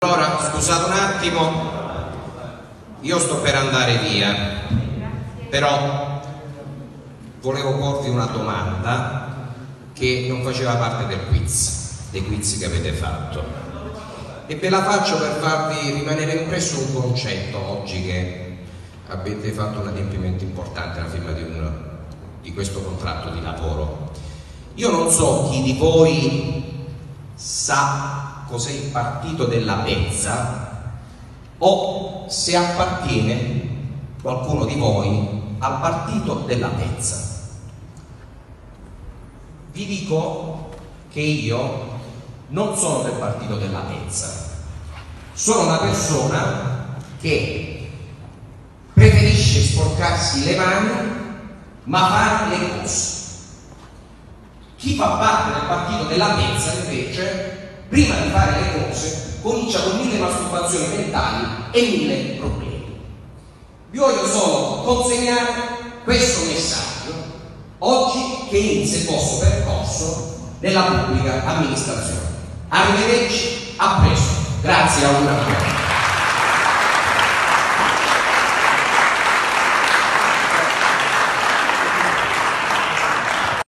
Allora, scusate un attimo, io sto per andare via, però volevo porvi una domanda che non faceva parte del quiz, dei quiz che avete fatto. E ve la faccio per farvi rimanere impresso un concetto oggi che avete fatto un adempimento importante, la firma di, un, di questo contratto di lavoro. Io non so chi di voi sa cos'è il partito della pezza o se appartiene qualcuno di voi al partito della pezza. Vi dico che io non sono del partito della pezza, sono una persona che preferisce sporcarsi le mani ma fare le cose. Chi fa parte del partito della pezza invece prima di fare le cose comincia con mille masturbazioni mentali e mille problemi. Vi voglio solo consegnare questo messaggio oggi che inizia il vostro percorso nella pubblica amministrazione. Arrivederci, a presto. Grazie a una